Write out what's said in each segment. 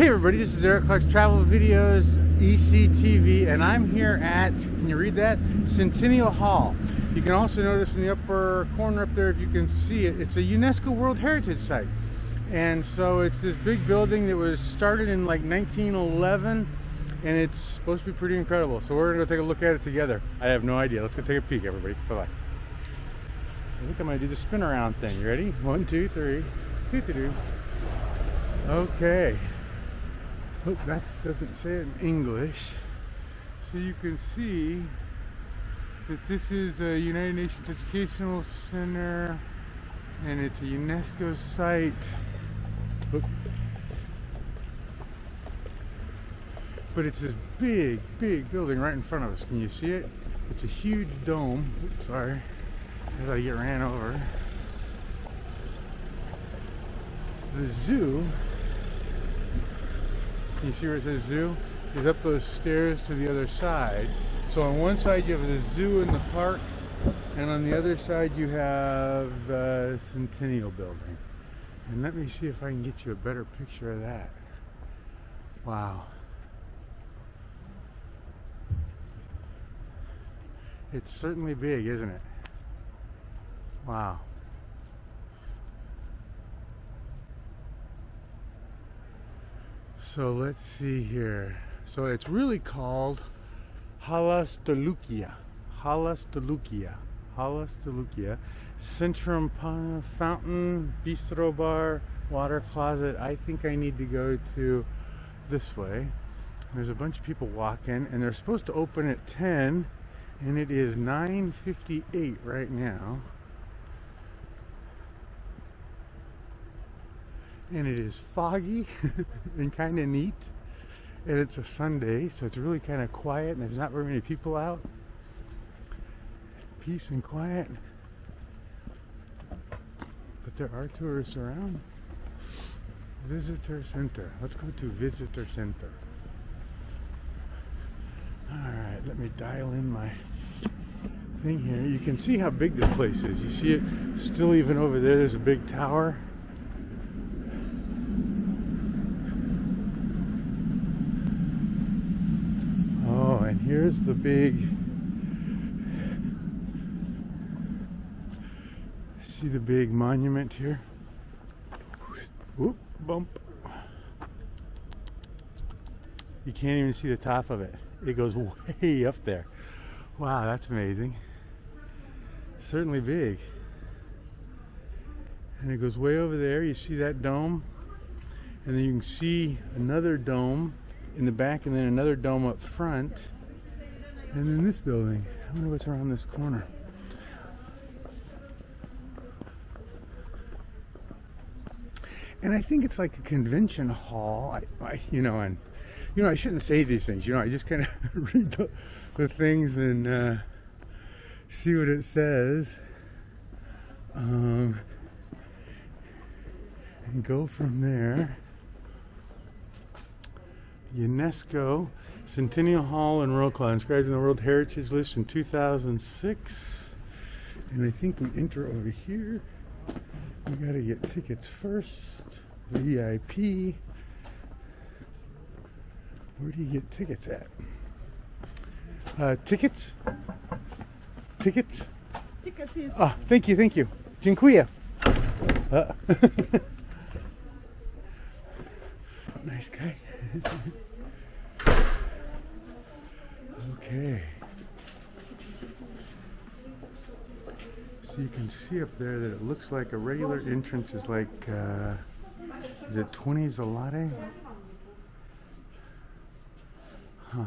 Hey everybody, this is Eric Clark's Travel Videos, ECTV, and I'm here at, can you read that? Centennial Hall. You can also notice in the upper corner up there, if you can see it, it's a UNESCO World Heritage Site. And so it's this big building that was started in like 1911, and it's supposed to be pretty incredible. So we're gonna go take a look at it together. I have no idea. Let's go take a peek, everybody. Bye-bye. I think I'm gonna do the spin around thing. You ready? One, two, three. Okay. Hope that doesn't say it in English. So you can see that this is a United Nations Educational Center and it's a UNESCO site. But it's this big, big building right in front of us. Can you see it? It's a huge dome. Oops, sorry. As I get ran over. The zoo you see where it says zoo? Is up those stairs to the other side. So on one side you have the zoo in the park, and on the other side you have the Centennial Building. And let me see if I can get you a better picture of that. Wow. It's certainly big, isn't it? Wow. So let's see here. So it's really called Halas Delukia. Halas Delukia. Halas Delukia. Centrum Fountain, Bistro Bar, Water Closet. I think I need to go to this way. There's a bunch of people walking and they're supposed to open at 10 and it is 9.58 right now. And it is foggy and kind of neat. And it's a Sunday so it's really kind of quiet and there's not very many people out. Peace and quiet. But there are tourists around. Visitor center. Let's go to visitor center. All right let me dial in my thing here. You can see how big this place is. You see it still even over there. There's a big tower and here's the big see the big monument here? Whoop, bump. You can't even see the top of it. It goes way up there. Wow that's amazing. Certainly big. And it goes way over there. You see that dome? And then you can see another dome in the back and then another dome up front and then this building. I wonder what's around this corner. And I think it's like a convention hall. I, I, you know, and you know, I shouldn't say these things. You know, I just kind of read the, the, things and uh, see what it says, um, and go from there. UNESCO Centennial Hall in Wroclaw, inscribed in the World Heritage List in 2006. And I think we enter over here. We got to get tickets first. VIP. Where do you get tickets at? Uh, tickets? Tickets? Tickets is. Ah, thank you, thank you. Dziękuję. Uh. nice guy. Okay. So you can see up there that it looks like a regular entrance is like, uh, is it 20 zloty? Huh.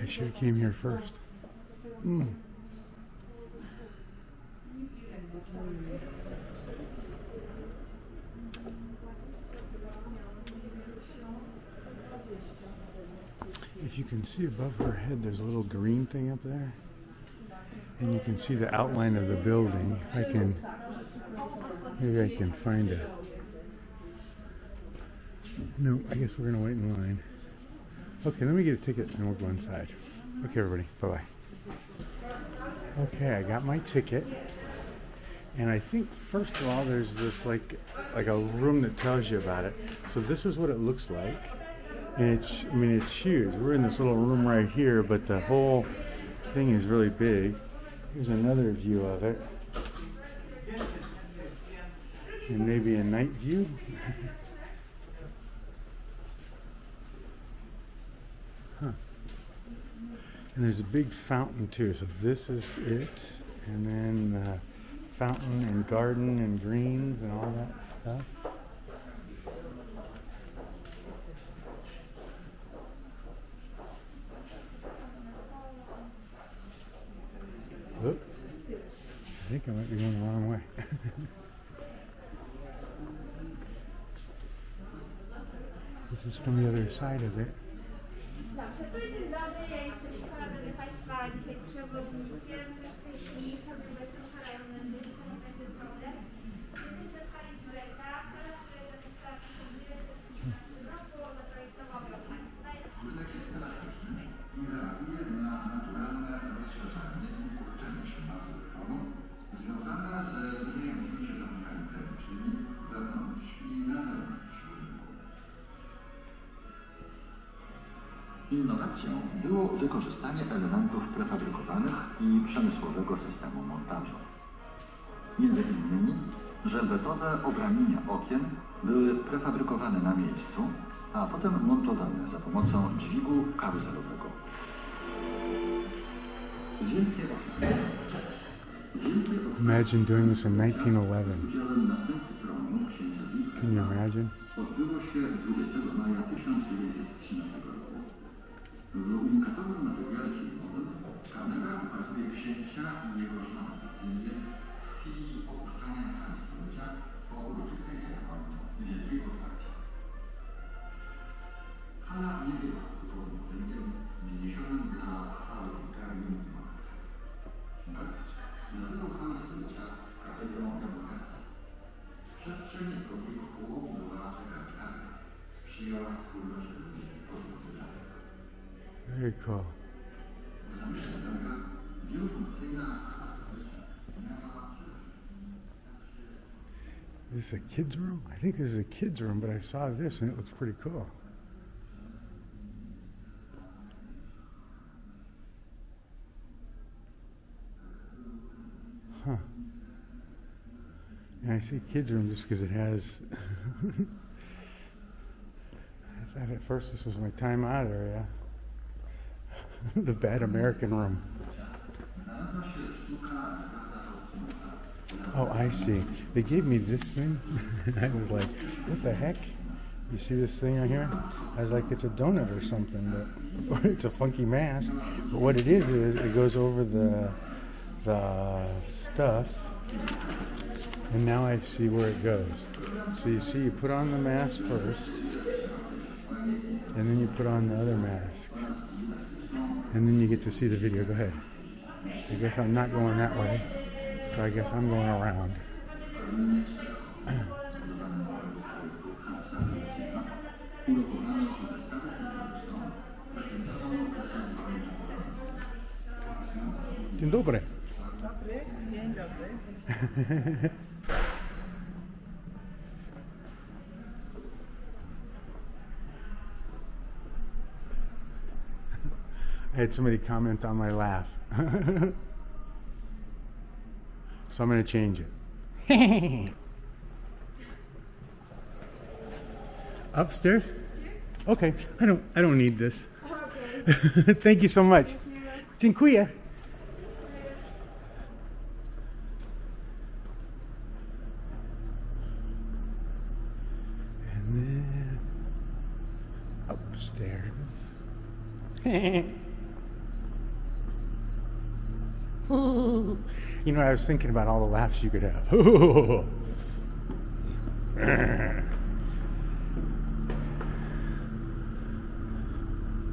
I should have came here first. Mm. If you can see above her head, there's a little green thing up there. And you can see the outline of the building. If I can, maybe I can find a. No, I guess we're going to wait in line. Okay, let me get a ticket and we'll go inside. Okay, everybody, bye bye. Okay, I got my ticket. And I think first of all, there's this like like a room that tells you about it. So this is what it looks like, and it's I mean it's huge. We're in this little room right here, but the whole thing is really big. Here's another view of it, and maybe a night view. huh. And there's a big fountain too. So this is it, and then. Uh, fountain and garden and greens and all that stuff. I think I might be going the wrong way. this is from the other side of it. Innowacją było wykorzystanie elementów prefabrykowanych i przemysłowego systemu montażu. Między innymi żelbetowe obramienia okien były prefabrykowane na miejscu, a potem montowane za pomocą dźwigu karuzelowego. Wielkie okna. Imagine doing this in 1911. z udziałem następcy tronu księcia Can you imagine? odbyło się 20 maja 1913 Stulecia miała Is a kid's room? I think this is a kid's room, but I saw this and it looks pretty cool. Huh. And I say kids room just because it has. I thought at first this was my timeout area. the bad American room. Oh, I see. They gave me this thing. I was like, what the heck? You see this thing on here? I was like, it's a donut or something, but or it's a funky mask. But what it is is it goes over the the stuff, and now I see where it goes. So you see, you put on the mask first, and then you put on the other mask, and then you get to see the video. Go ahead. I guess I'm not going that way, so I guess I'm going around. Hansa Leipziga urokowano wystawę historyczną poświęconą okresowi wojny północnej. Dzień. Dobry, dzień dobry. I had somebody comment on my laugh. so I'm going to change it. Upstairs? Okay. I don't I don't need this. Thank you so much. Dziękuję. And then upstairs. you know, I was thinking about all the laughs you could have.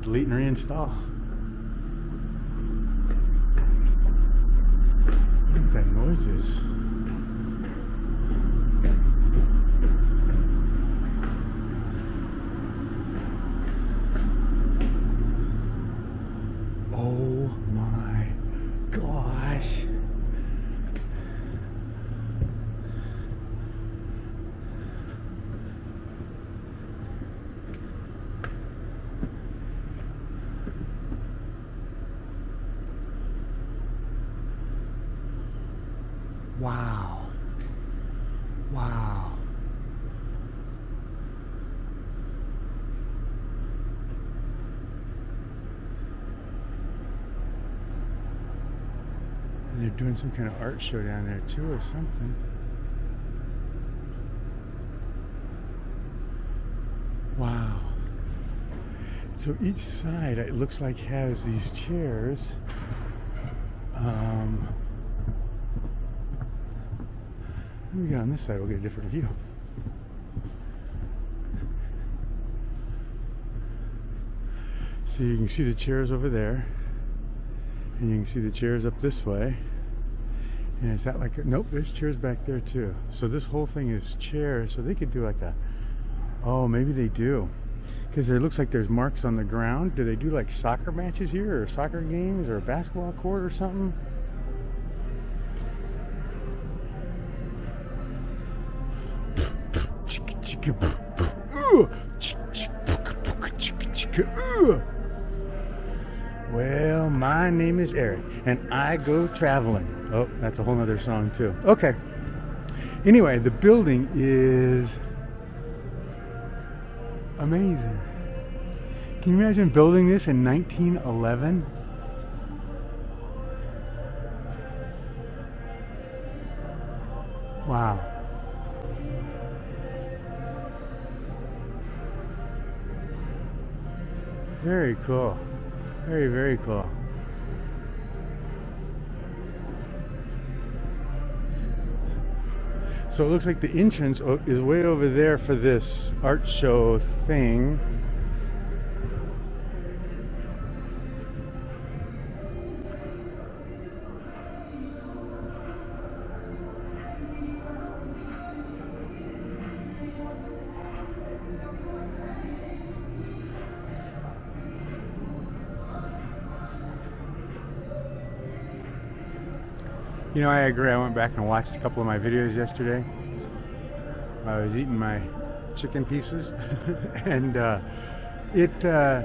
Delete and reinstall. What that noise is? Oh my gosh. they're doing some kind of art show down there too or something. Wow. So each side it looks like has these chairs. Um, let me get on this side, we'll get a different view. So you can see the chairs over there, and you can see the chairs up this way. And is that like, a, nope, there's chairs back there too. So this whole thing is chairs, so they could do like a, oh, maybe they do. Because it looks like there's marks on the ground. Do they do like soccer matches here, or soccer games, or a basketball court or something? Well, my name is Eric, and I go traveling. Oh, that's a whole other song, too. Okay. Anyway, the building is amazing. Can you imagine building this in 1911? Wow. Very cool. Very, very cool. So it looks like the entrance is way over there for this art show thing. You know, I agree. I went back and watched a couple of my videos yesterday. I was eating my chicken pieces, and uh, it uh,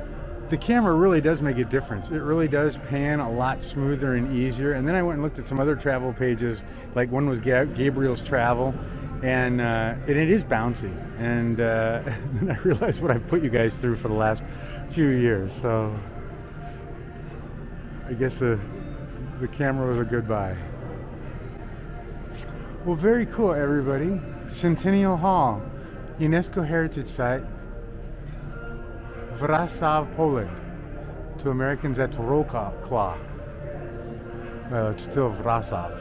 the camera really does make a difference. It really does pan a lot smoother and easier. And then I went and looked at some other travel pages, like one was Gabriel's Travel, and uh, and it is bouncy. And uh, then I realized what I've put you guys through for the last few years. So I guess the the camera was a good buy. Well, very cool, everybody. Centennial Hall, UNESCO Heritage Site, Wrocław, Poland. To Americans, that's Wrocław. Well, it's still Wrocław.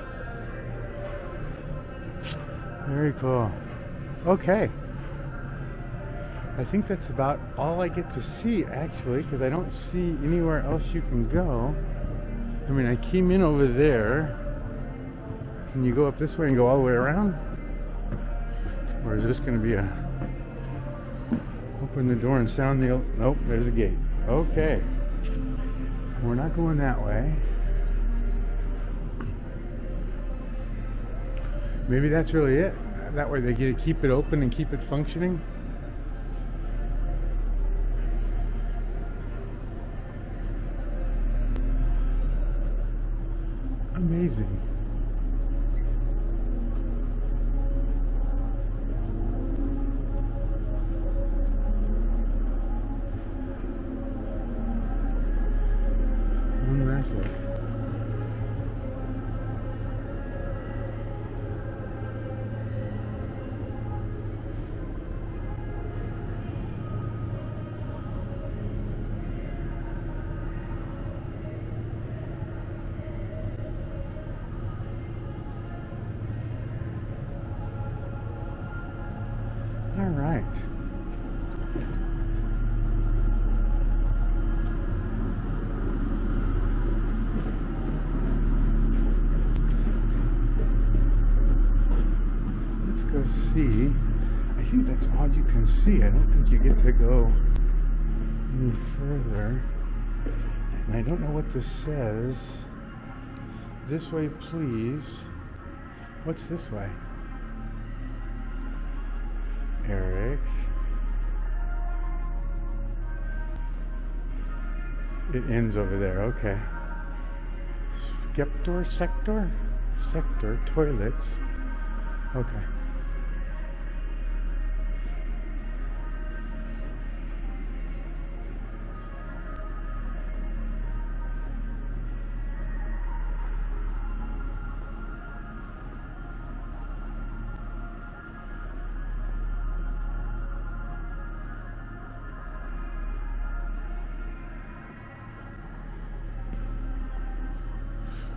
Very cool. Okay. I think that's about all I get to see, actually, because I don't see anywhere else you can go. I mean, I came in over there. Can you go up this way and go all the way around? Or is this going to be a open the door and sound the nope there's a gate. Okay. We're not going that way. Maybe that's really it. That way they get to keep it open and keep it functioning. Amazing see. I think that's all you can see. I don't think you get to go any further. And I don't know what this says. This way, please. What's this way? Eric. It ends over there, okay. Skeptor sector? Sector, toilets. Okay.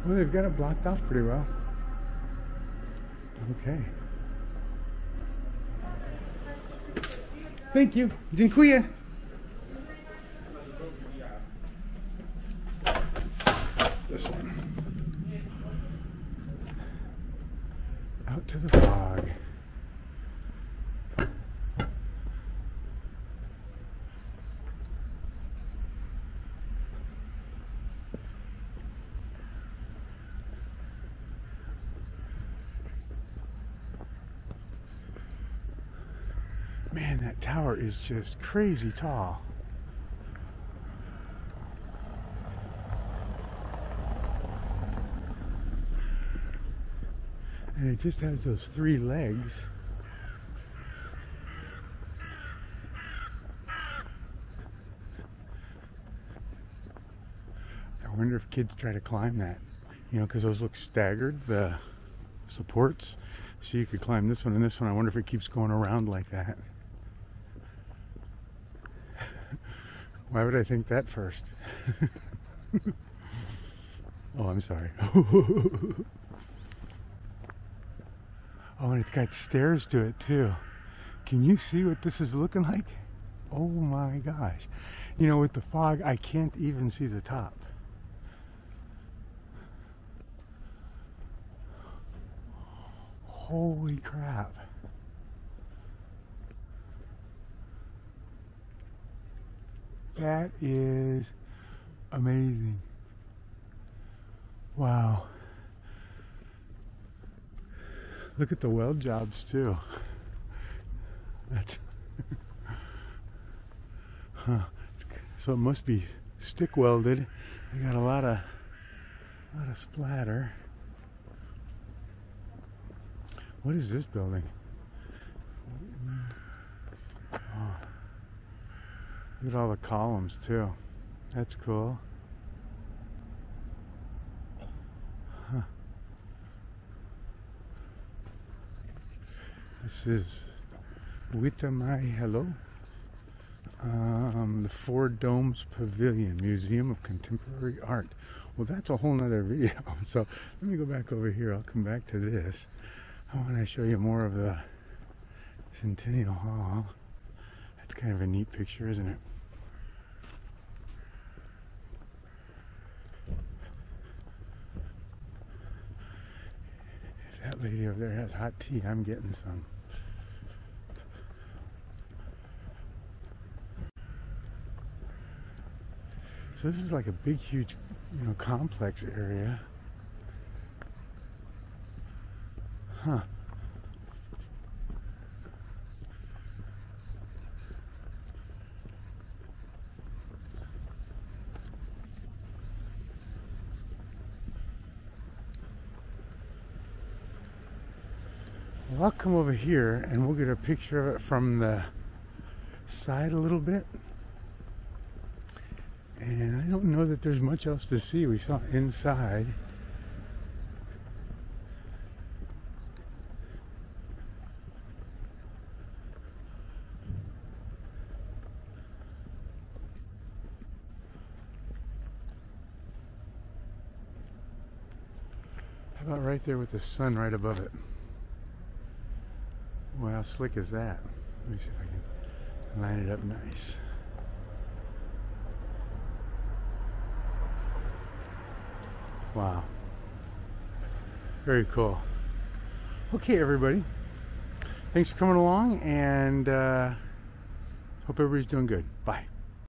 Well, they've got it blocked off pretty well. Okay. Thank you. Dziękuję. This one. Out to the fog. Man, that tower is just crazy tall. And it just has those three legs. I wonder if kids try to climb that, you know, because those look staggered, the supports. So you could climb this one and this one. I wonder if it keeps going around like that. Why would I think that first? oh, I'm sorry. oh, and it's got stairs to it too. Can you see what this is looking like? Oh my gosh. You know, with the fog, I can't even see the top. Holy crap. That is amazing. Wow. Look at the weld jobs too. That's huh. So it must be stick welded. They got a lot of a lot of splatter. What is this building? Look at all the columns too. That's cool. This is Witamai Hello. Um, the Four Domes Pavilion, Museum of Contemporary Art. Well, that's a whole nother video. So let me go back over here. I'll come back to this. I want to show you more of the Centennial Hall. That's kind of a neat picture, isn't it? If lady over there has hot tea, I'm getting some. So this is like a big, huge, you know, complex area. Huh. I'll come over here and we'll get a picture of it from the side a little bit. And I don't know that there's much else to see. We saw inside. How about right there with the sun right above it? How slick is that? Let me see if I can line it up nice. Wow. Very cool. Okay, everybody. Thanks for coming along and uh, hope everybody's doing good. Bye.